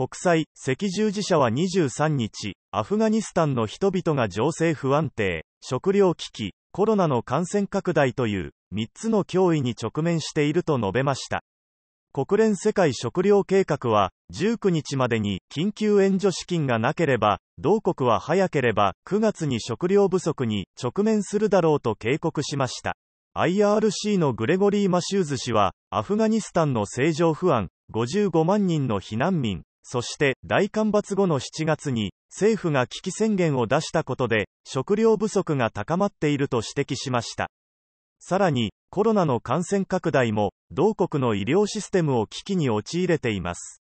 国際赤十字社は23日、アフガニスタンの人々が情勢不安定、食糧危機、コロナの感染拡大という3つの脅威に直面していると述べました。国連世界食糧計画は、19日までに緊急援助資金がなければ、同国は早ければ9月に食糧不足に直面するだろうと警告しました。IRC のグレゴリー・マシューズ氏は、アフガニスタンの政情不安、55万人の避難民、そして大干ばつ後の7月に、政府が危機宣言を出したことで、食料不足が高まっていると指摘しました。さらに、コロナの感染拡大も、同国の医療システムを危機に陥れています。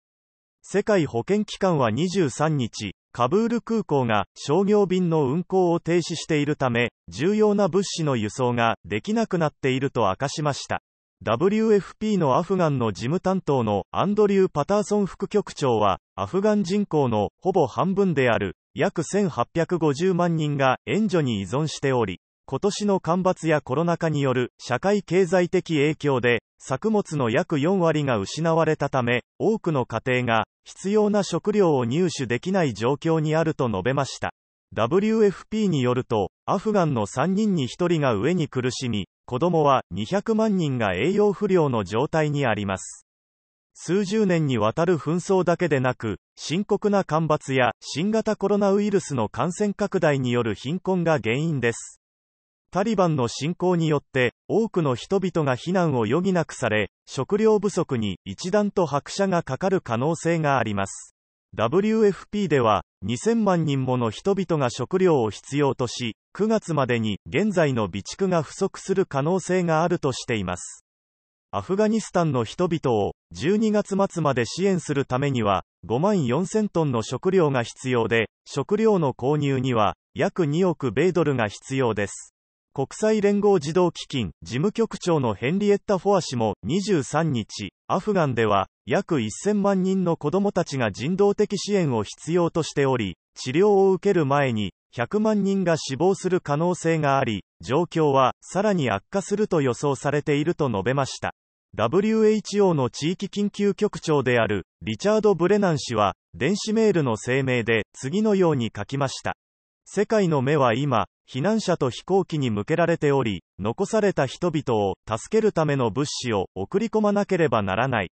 世界保健機関は23日、カブール空港が商業便の運航を停止しているため、重要な物資の輸送ができなくなっていると明かしました。WFP のアフガンの事務担当のアンドリュー・パターソン副局長は、アフガン人口のほぼ半分である約1850万人が援助に依存しており、今年の干ばつやコロナ禍による社会経済的影響で、作物の約4割が失われたため、多くの家庭が必要な食料を入手できない状況にあると述べました。WFP によると、アフガンの3人に1人が飢えに苦しみ、子供は200万人が栄養不良の状態にあります。数十年にわたる紛争だけでなく、深刻な干ばつや新型コロナウイルスの感染拡大による貧困が原因です。タリバンの侵攻によって、多くの人々が避難を余儀なくされ、食料不足に一段と拍車がかかる可能性があります。WFP では、2000万人もの人々が食料を必要とし、9月までに現在の備蓄が不足する可能性があるとしています。アフガニスタンの人々を12月末まで支援するためには5万4000トンの食料が必要で、食料の購入には約2億米ドルが必要です。国際連合児童基金事務局長のヘンリエッタ・フォア氏も23日、アフガンでは約1000万人の子供たちが人道的支援を必要としており、治療を受ける前に100万人が死亡する可能性があり、状況はさらに悪化すると予想されていると述べました。WHO の地域緊急局長であるリチャード・ブレナン氏は電子メールの声明で次のように書きました。世界の目は今、避難者と飛行機に向けられており、残された人々を助けるための物資を送り込まなければならない。